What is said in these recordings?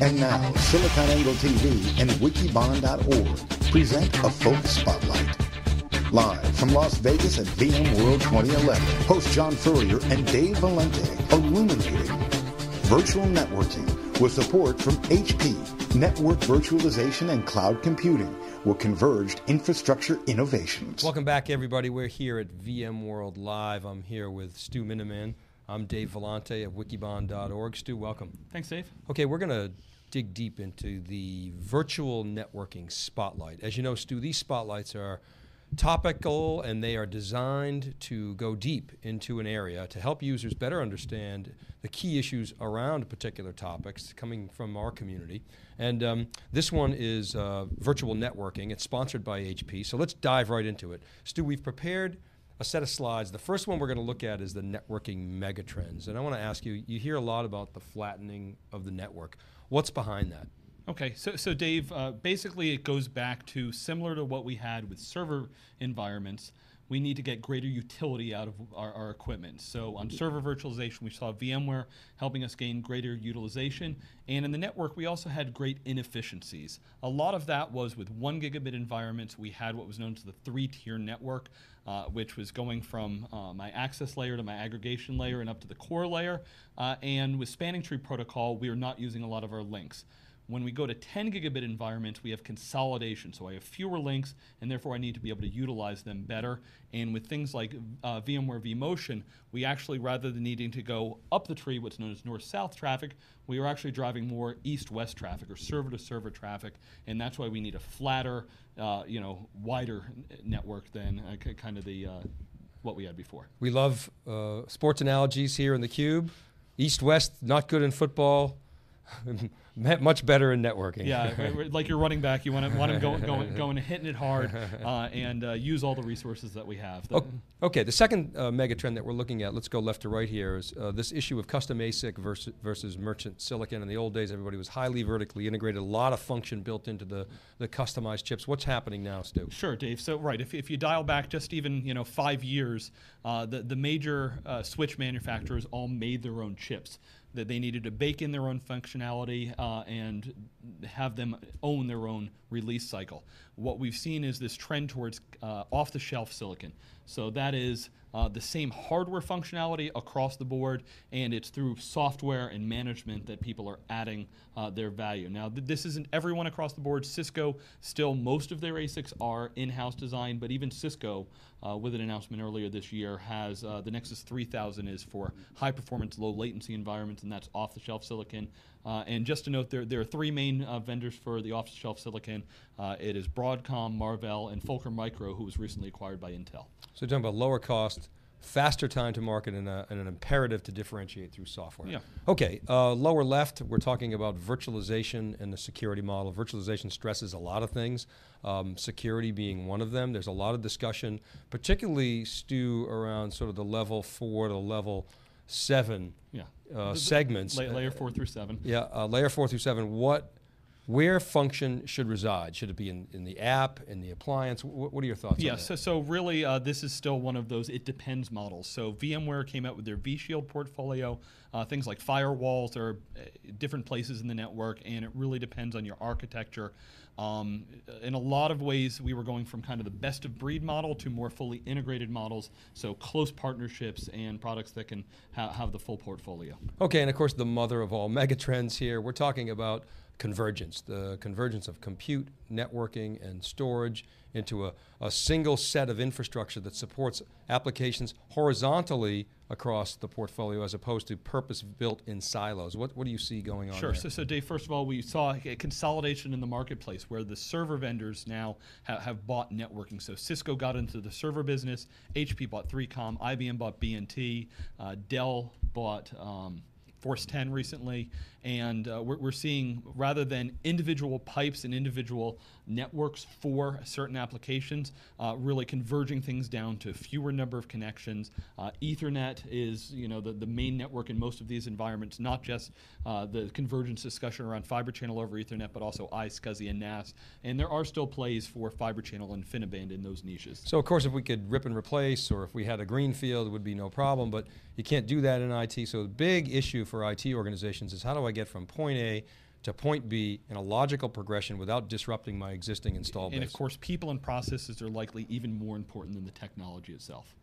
And now, SiliconANGLE TV and Wikibon.org present a Focus Spotlight. Live from Las Vegas at VMworld 2011, host John Furrier and Dave Vellante illuminating virtual networking with support from HP, network virtualization and cloud computing with converged infrastructure innovations. Welcome back, everybody. We're here at VMworld Live. I'm here with Stu Miniman. I'm Dave Vellante of Wikibon.org. Stu, welcome. Thanks, Dave. Okay, we're going to dig deep into the virtual networking spotlight. As you know, Stu, these spotlights are topical and they are designed to go deep into an area to help users better understand the key issues around particular topics coming from our community. And um, this one is uh, virtual networking. It's sponsored by HP. So let's dive right into it. Stu, we've prepared a set of slides. The first one we're going to look at is the networking megatrends. And I want to ask you, you hear a lot about the flattening of the network. What's behind that? Okay, so, so Dave, uh, basically it goes back to similar to what we had with server environments. We need to get greater utility out of our, our equipment. So on server virtualization, we saw VMware helping us gain greater utilization. And in the network, we also had great inefficiencies. A lot of that was with one gigabit environments. We had what was known as the three tier network, uh, which was going from uh, my access layer to my aggregation layer and up to the core layer. Uh, and with spanning tree protocol, we are not using a lot of our links. When we go to 10 gigabit environments, we have consolidation. So I have fewer links, and therefore I need to be able to utilize them better. And with things like uh, VMware vMotion, we actually, rather than needing to go up the tree, what's known as north-south traffic, we are actually driving more east-west traffic or server-to-server traffic, and that's why we need a flatter, uh, you know, wider network than uh, kind of the uh, what we had before. We love uh, sports analogies here in the cube. East-west, not good in football. much better in networking. Yeah, like your running back, you want to want him go going going going hitting it hard uh, and uh, use all the resources that we have. The okay, the second uh, mega trend that we're looking at, let's go left to right here, is uh, this issue of custom ASIC versus, versus merchant silicon. In the old days, everybody was highly vertically integrated, a lot of function built into the, the customized chips. What's happening now, Stu? Sure, Dave. So right, if, if you dial back just even you know five years, uh, the the major uh, switch manufacturers all made their own chips that they needed to bake in their own functionality uh, and have them own their own release cycle. What we've seen is this trend towards uh, off the shelf silicon. So that is uh, the same hardware functionality across the board, and it's through software and management that people are adding uh, their value. Now, th this isn't everyone across the board. Cisco, still, most of their ASICs are in house design, but even Cisco, uh, with an announcement earlier this year, has uh, the Nexus 3000 is for high performance, low latency environments, and that's off the shelf silicon. Uh, and just to note, there, there are three main uh, vendors for the off the shelf silicon it is Broadcom, Marvell, and Fulcrum Micro, who was recently acquired by Intel. So you're talking about lower cost, faster time to market, and, a, and an imperative to differentiate through software. Yeah. Okay, uh, lower left, we're talking about virtualization and the security model. Virtualization stresses a lot of things, um, security being one of them. There's a lot of discussion, particularly, Stu, around sort of the level four to level seven yeah. uh, segments. La layer four through seven. Yeah, uh, layer four through seven. What where function should reside. Should it be in, in the app, in the appliance? W what are your thoughts yeah, so, so really uh, this is still one of those it depends models. So VMware came out with their vShield portfolio, uh, things like firewalls, are uh, different places in the network, and it really depends on your architecture. Um, in a lot of ways, we were going from kind of the best of breed model to more fully integrated models, so close partnerships and products that can ha have the full portfolio. Okay, and of course, the mother of all megatrends here, we're talking about convergence, the convergence of compute, networking, and storage into a, a single set of infrastructure that supports applications horizontally across the portfolio as opposed to purpose-built in silos. What, what do you see going on Sure. So, so, Dave, first of all, we saw a consolidation in the marketplace where the server vendors now ha have bought networking. So Cisco got into the server business, HP bought 3Com, IBM bought BNT, uh, Dell bought um, Force 10 recently, and uh, we're, we're, seeing rather than individual pipes and individual networks for certain applications, uh, really converging things down to fewer number of connections. Uh, Ethernet is you know the, the main network in most of these environments, not just uh, the convergence discussion around fiber channel over Ethernet, but also iSCSI and NAS. And there are still plays for fiber channel and InfiniBand in those niches. So of course, if we could rip and replace, or if we had a greenfield, it would be no problem. But you can't do that in IT. So the big issue for IT organizations is how do I get from point A to point B in a logical progression without disrupting my existing install base. And of course, people and processes are likely even more important than the technology itself.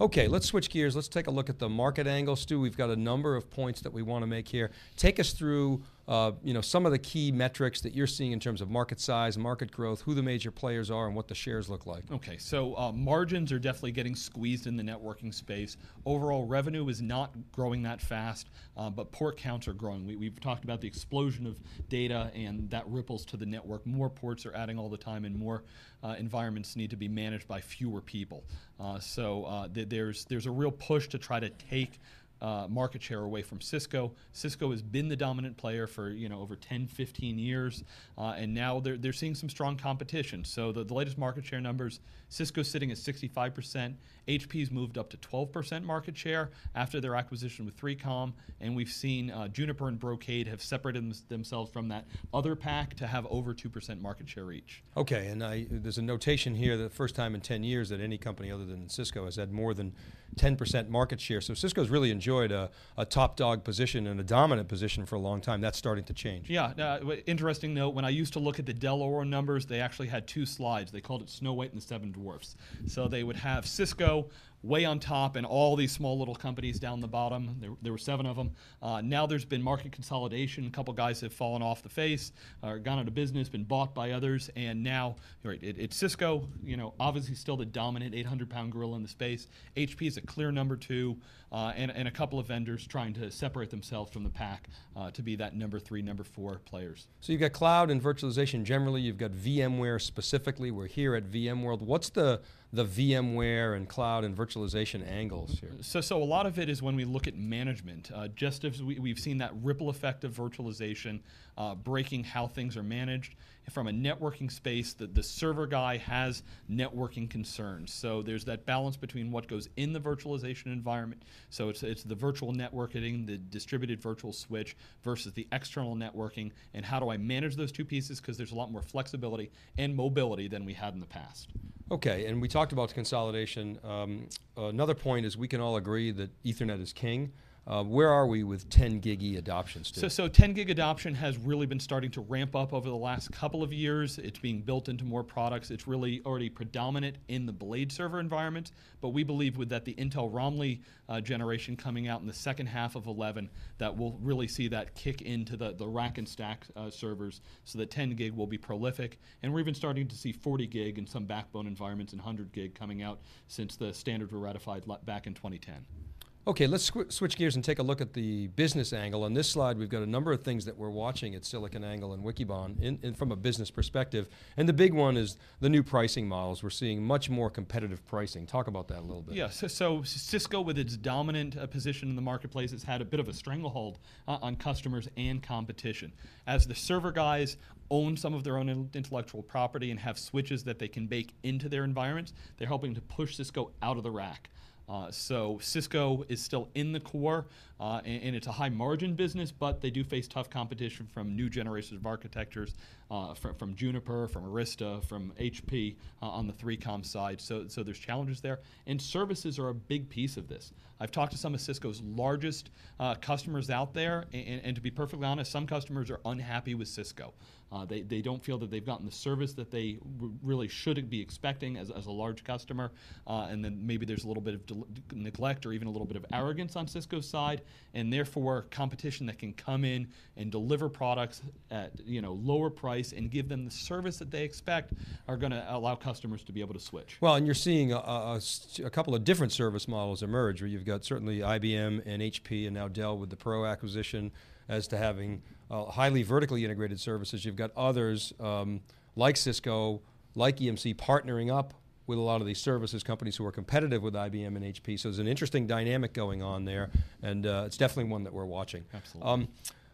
Okay, let's switch gears. Let's take a look at the market angle. Stu, we've got a number of points that we want to make here. Take us through uh, you know, some of the key metrics that you're seeing in terms of market size, market growth, who the major players are, and what the shares look like. Okay, so uh, margins are definitely getting squeezed in the networking space. Overall revenue is not growing that fast, uh, but port counts are growing. We, have talked about the explosion of data, and that ripples to the network. More ports are adding all the time, and more uh, environments need to be managed by fewer people. Uh, so th- there's there's a real push to try to take uh, market share away from Cisco. Cisco has been the dominant player for you know over 10, 15 years, uh, and now they're, they're seeing some strong competition. So the, the latest market share numbers, Cisco's sitting at 65%, HP's moved up to 12% market share after their acquisition with 3Com, and we've seen uh, Juniper and Brocade have separated them, themselves from that other pack to have over 2% market share each. Okay, and I, there's a notation here the first time in 10 years that any company other than Cisco has had more than 10% market share. So Cisco's really enjoyed a, a, top dog position and a dominant position for a long time. That's starting to change. Yeah, uh, interesting note. When I used to look at the Dell'Oro numbers, they actually had two slides. They called it Snow White and the Seven Dwarfs. So they would have Cisco way on top and all these small little companies down the bottom. There, there were seven of them. Uh, now there's been market consolidation. A couple guys have fallen off the face, or gone out of business, been bought by others, and now right, it, it's Cisco. You know, obviously still the dominant 800-pound gorilla in the space. HP is a clear number two, uh, and, and a couple of vendors trying to separate themselves from the pack uh, to be that number three, number four players. So you've got cloud and virtualization generally. You've got VMware specifically. We're here at VMworld. What's the the VMware and cloud and virtualization angles here? So, so a lot of it is when we look at management. Uh, just as we, have seen that ripple effect of virtualization uh, breaking how things are managed. From a networking space, the, the server guy has networking concerns. So there's that balance between what goes in the virtualization environment. So it's, it's the virtual networking, the distributed virtual switch versus the external networking, and how do I manage those two pieces because there's a lot more flexibility and mobility than we had in the past. Okay, and we talked about consolidation. Um, another point is we can all agree that Ethernet is king. Uh, where are we with 10 gig E adoption? So, so 10 gig adoption has really been starting to ramp up over the last couple of years. It's being built into more products. It's really already predominant in the Blade server environment, but we believe with that the Intel Romley uh, generation coming out in the second half of 11, that we'll really see that kick into the, the rack and stack uh, servers so that 10 gig will be prolific. And we're even starting to see 40 gig in some backbone environments and 100 gig coming out since the standards were ratified back in 2010. Okay, let's switch gears and take a look at the business angle. On this slide, we've got a number of things that we're watching at SiliconANGLE and Wikibon in, in, from a business perspective. And the big one is the new pricing models. We're seeing much more competitive pricing. Talk about that a little bit. Yeah, so, so Cisco, with its dominant uh, position in the marketplace, has had a bit of a stranglehold uh, on customers and competition. As the server guys own some of their own intellectual property and have switches that they can bake into their environments, they're helping to push Cisco out of the rack. Uh, so Cisco is still in the core, uh, and, and, it's a high margin business, but they do face tough competition from new generations of architectures, uh, from, from, Juniper, from Arista, from HP uh, on the 3Com side. So, so there's challenges there, and services are a big piece of this. I've talked to some of Cisco's largest uh, customers out there, and, and, to be perfectly honest, some customers are unhappy with Cisco. Uh, they, they don't feel that they've gotten the service that they really should be expecting as, as a large customer, uh, and then maybe there's a little bit of neglect or even a little bit of arrogance on Cisco's side, and therefore competition that can come in and deliver products at you know lower price and give them the service that they expect are going to allow customers to be able to switch. Well, and you're seeing a, a, a couple of different service models emerge, where you've got certainly IBM and HP, and now Dell with the Perot acquisition as to having uh, highly vertically integrated services. You've got others um, like Cisco, like EMC, partnering up with a lot of these services companies who are competitive with IBM and HP. So there's an interesting dynamic going on there, and uh, it's definitely one that we're watching. Absolutely. Um,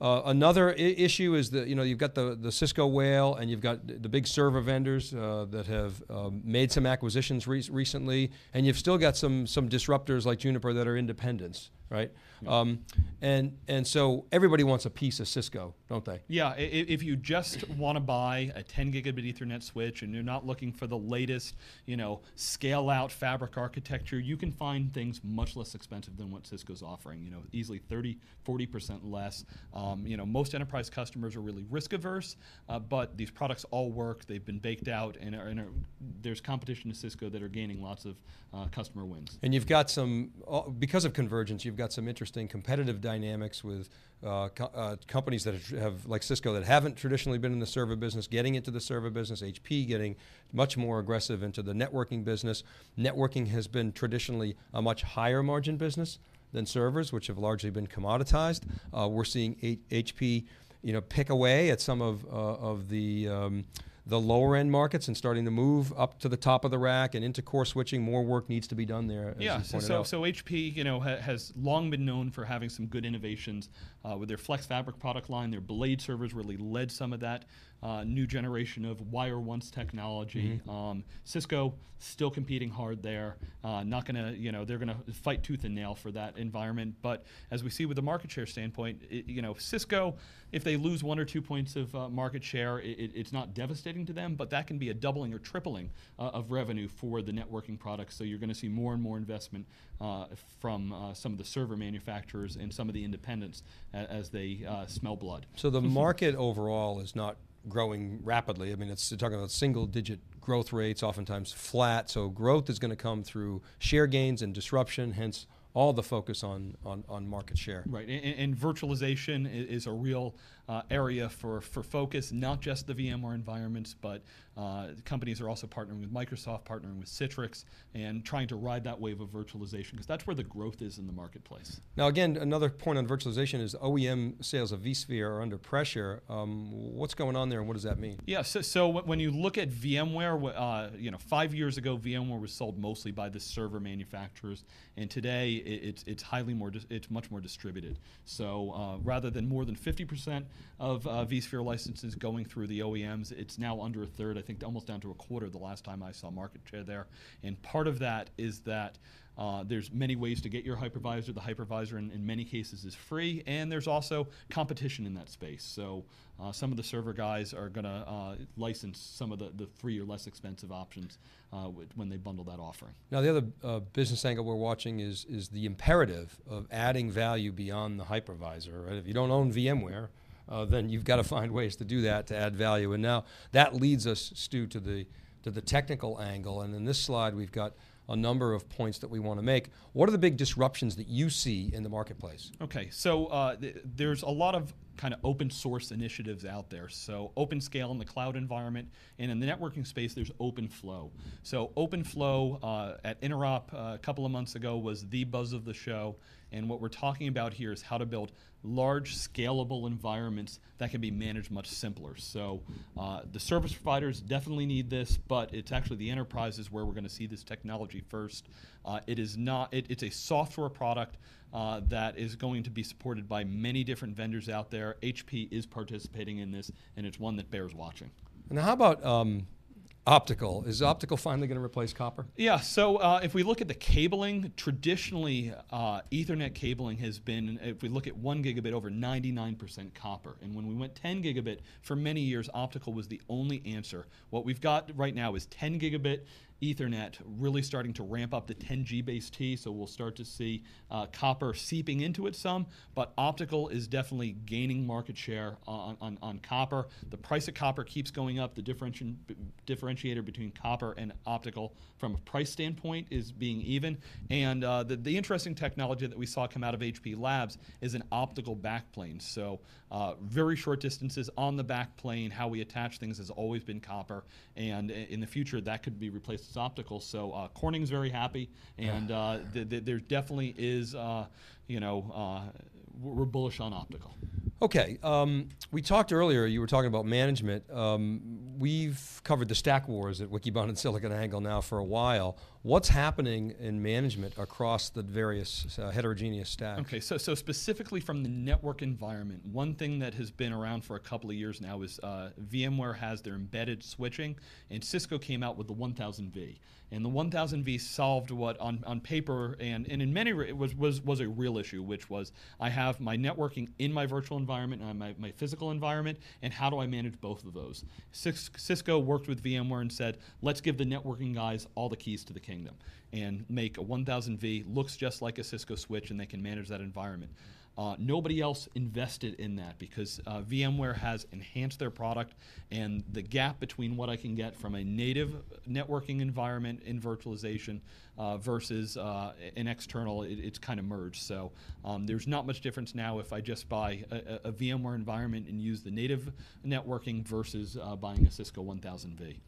uh, another I- issue is that you know you've got the, the Cisco whale and you've got the big server vendors uh, that have um, made some acquisitions re- recently, and you've still got some some disruptors like Juniper that are independents, right? Um, and and so everybody wants a piece of Cisco, don't they? Yeah, if you just want to buy a 10 gigabit Ethernet switch and you're not looking for the latest, you know, scale out fabric architecture, you can find things much less expensive than what Cisco's offering. You know, easily 30, 40% less. Um, you know, most enterprise customers are really risk averse, uh, but these products all work. They've been baked out, and, are, and are, there's competition to Cisco that are gaining lots of uh, customer wins. And you've got some, uh, because of convergence, you've got some interesting competitive dynamics with uh, co- uh, companies that have, like Cisco, that haven't traditionally been in the server business, getting into the server business. HP getting much more aggressive into the networking business. Networking has been traditionally a much higher margin business than servers, which have largely been commoditized. Uh, we're seeing H- HP, you know, pick away at some of uh, of the um, the lower end markets and starting to move up to the top of the rack and into core switching. More work needs to be done there. As Yeah, you so, so, so HP, you know, ha- has long been known for having some good innovations uh, with their Flex Fabric product line. Their Blade servers really led some of that uh, new generation of wire once technology. Mm-hmm. Um, Cisco still competing hard there. Uh, not going to, you know, they're going to fight tooth and nail for that environment. But as we see with the market share standpoint, it, you know, Cisco, if they lose one or two points of uh, market share, it, it- it's not devastating to them, but that can be a doubling or tripling uh, of revenue for the networking products. So you're going to see more and more investment uh, from uh, some of the server manufacturers and some of the independents a- as they uh, smell blood. So the market overall is not growing rapidly. I mean, it's talking about single-digit growth rates, oftentimes flat. So growth is going to come through share gains and disruption. Hence, all the focus on on, on market share. Right, and, and virtualization i- is a real uh, area for, for focus, not just the VMware environments, but uh, companies are also partnering with Microsoft, partnering with Citrix, and trying to ride that wave of virtualization because that's where the growth is in the marketplace. Now, again, another point on virtualization is OEM sales of vSphere are under pressure. Um, what's going on there, and what does that mean? Yeah, so, so when you look at VMware, uh, you know, five years ago, VMware was sold mostly by the server manufacturers, and today i it's it's highly more it's much more distributed. So uh, rather than more than 50% of uh, vSphere licenses going through the OEMs, it's now under a third. I think almost down to a quarter. The last time I saw market share there, and part of that is that. Uh, there's many ways to get your hypervisor. The hypervisor, in, in many cases, is free, and there's also competition in that space. So uh, some of the server guys are going to uh, license some of the, the free or less expensive options uh, when they bundle that offering. Now, the other uh, business angle we're watching is is the imperative of adding value beyond the hypervisor. Right? If you don't own VMware, uh, then you've got to find ways to do that to add value. And now that leads us, Stu, to the to the technical angle. And in this slide, we've got a number of points that we want to make. What are the big disruptions that you see in the marketplace? Okay, so uh, th- there's a lot of kind of open source initiatives out there. So OpenStack in the cloud environment, and in the networking space, there's OpenFlow. So OpenFlow uh, at Interop uh, a couple of months ago was the buzz of the show, and what we're talking about here is how to build large, scalable environments that can be managed much simpler. So uh, the service providers definitely need this, but it's actually the enterprises where we're going to see this technology first. Uh, it is not. It, it's a software product uh, that is going to be supported by many different vendors out there. HP is participating in this, and it's one that bears watching. And how about um, optical? Is optical finally going to replace copper? Yeah, so uh, if we look at the cabling, traditionally uh, Ethernet cabling has been, if we look at one gigabit, over 99% copper. And when we went 10 gigabit, for many years, optical was the only answer. What we've got right now is 10 gigabit. Ethernet really starting to ramp up the 10G base T, so we'll start to see uh, copper seeping into it some, but optical is definitely gaining market share on, on, on copper. The price of copper keeps going up. The differenti- differentiator between copper and optical from a price standpoint is being even. And uh, the, the interesting technology that we saw come out of HP Labs is an optical backplane. So uh, very short distances on the backplane. How we attach things has always been copper, and in the future that could be replaced optical. So uh, Corning's very happy, and uh, th- th- there definitely is, uh, you know, uh, we're we're bullish on optical. Okay, um, we talked earlier. You were talking about management. Um, we've covered the stack wars at Wikibon and SiliconANGLE now for a while. What's happening in management across the various uh, heterogeneous stacks? Okay, so so specifically from the network environment, one thing that has been around for a couple of years now is uh, VMware has their embedded switching, and Cisco came out with the 1000V. And the 1000V solved what on, on paper and, and in many it was, was was a real issue, which was I have my networking in my virtual environment and my, my physical environment, and how do I manage both of those? Cisco worked with VMware and said, let's give the networking guys all the keys to the kingdom and make a 1000V looks just like a Cisco switch, and they can manage that environment. Uh, nobody else invested in that because uh, VMware has enhanced their product, and the gap between what I can get from a native networking environment in virtualization uh, versus uh, an external, it, it's kind of merged. So um, there's not much difference now if I just buy a, a, VMware environment and use the native networking versus uh, buying a Cisco 1000V.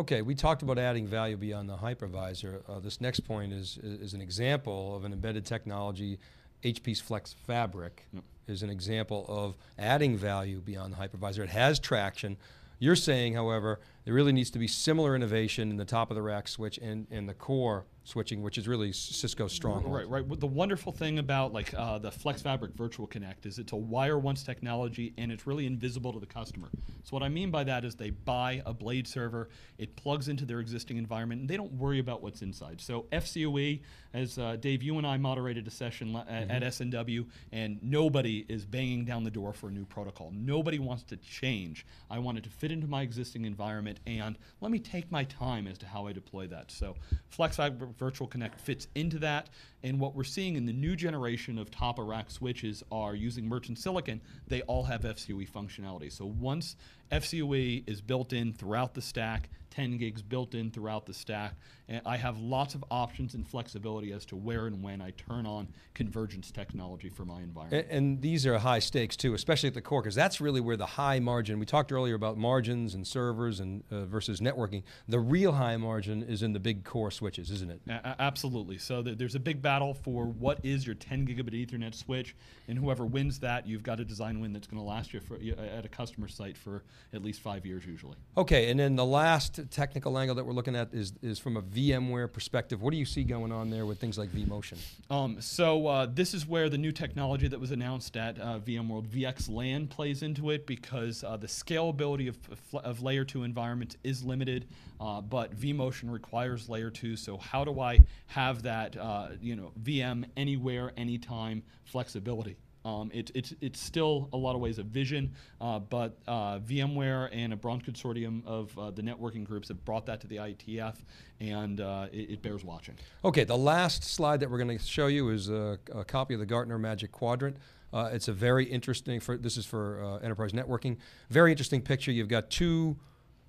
Okay, we talked about adding value beyond the hypervisor. Uh, this next point is, is an example of an embedded technology HP's Flex Fabric yep. is an example of adding value beyond the hypervisor. It has traction. You're saying, however, there really needs to be similar innovation in the top of the rack switch and, and the core switching, which is really Cisco's stronghold. Right, right. The wonderful thing about like uh, the Flex Fabric Virtual Connect is it's a wire once technology and it's really invisible to the customer. So what I mean by that is they buy a blade server, it plugs into their existing environment, and they don't worry about what's inside. So FCOE, as uh, Dave, you and I moderated a session at, mm-hmm. at SNW, and nobody is banging down the door for a new protocol. Nobody wants to change. I want it to fit into my existing environment, and let me take my time as to how I deploy that. So Flex Virtual Connect fits into that. And what we're seeing in the new generation of top of rack switches are using merchant silicon, they all have FCOE functionality. So once FCOE is built in throughout the stack, 10 gigs built in throughout the stack. And I have lots of options and flexibility as to where and when I turn on convergence technology for my environment. And, and these are high stakes too, especially at the core, because that's really where the high margin. We talked earlier about margins and servers and uh, versus networking. The real high margin is in the big core switches, isn't it? A absolutely. So th there's a big battle for what is your 10 gigabit Ethernet switch, and whoever wins that, you've got a design win that's going to last you for, at a customer site for at least five years usually. Okay, and then the last technical angle that we're looking at is, is from a VMware perspective. What do you see going on there with things like vMotion? Um, so uh, this is where the new technology that was announced at uh, VMworld VXLAN plays into it because uh, the scalability of, of layer two environments is limited, uh, but vMotion requires layer two. So how do I have that uh, you know VM anywhere, anytime flexibility? Um, it, it's, it's still a lot of ways a vision, uh, but uh, VMware and a broad consortium of uh, the networking groups have brought that to the IETF, and uh, it, it, bears watching. Okay, the last slide that we're going to show you is a, a, copy of the Gartner Magic Quadrant. Uh, it's a very interesting, for, this is for uh, enterprise networking, very interesting picture. You've got two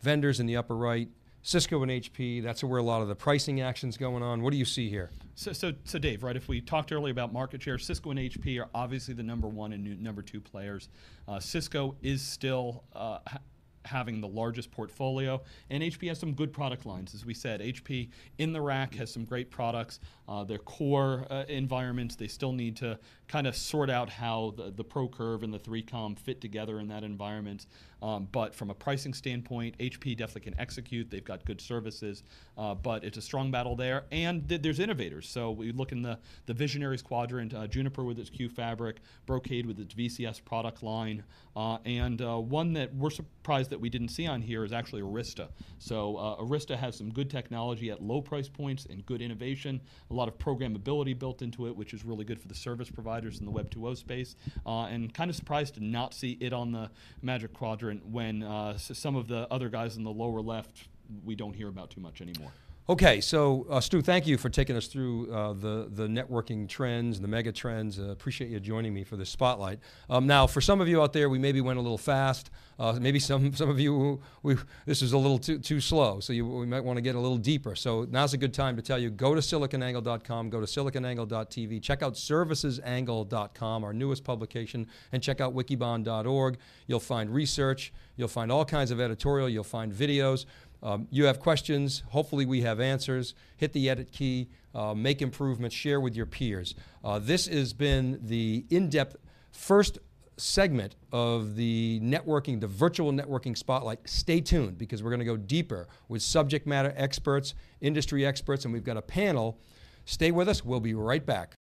vendors in the upper right, Cisco and HP, that's where a lot of the pricing action's going on. What do you see here? So, so, so Dave, right, if we talked earlier about market share, Cisco and HP are obviously the number one and number two players. Uh, Cisco is still uh, ha having the largest portfolio, and HP has some good product lines. As we said, HP in the rack has some great products. Uh, their core uh, environments, they still need to kind of sort out how the, the ProCurve and the 3Com fit together in that environment. Um, but from a pricing standpoint, HP definitely can execute. They've got good services, uh, but it's a strong battle there. And th there's innovators. So we look in the, the visionaries quadrant, uh, Juniper with its Q Fabric, Brocade with its VCS product line, uh, and uh, one that we're surprised that we didn't see on here is actually Arista. So uh, Arista has some good technology at low price points and good innovation, a lot of programmability built into it, which is really good for the service providers in the Web 2.0 space, uh, and kind of surprised to not see it on the Magic Quadrant when uh, some of the other guys in the lower left we don't hear about too much anymore. Okay, so uh, Stu, thank you for taking us through uh, the the networking trends, the mega trends. Uh, appreciate you joining me for this spotlight. Um, now, for some of you out there, we maybe went a little fast. Uh, maybe some some of you, we, this is a little too too slow, so you, we might want to get a little deeper. So now's a good time to tell you: go to siliconangle.com, go to siliconangle.tv, check out servicesangle.com, our newest publication, and check out wikibon.org. You'll find research, you'll find all kinds of editorial, you'll find videos. Um, you have questions. Hopefully, we have answers. Hit the edit key, uh, make improvements, share with your peers. Uh, this has been the in depth first segment of the networking, the virtual networking spotlight, stay tuned because we're going to go deeper with subject matter experts, industry experts, and we've got a panel. Stay with us. We'll be right back.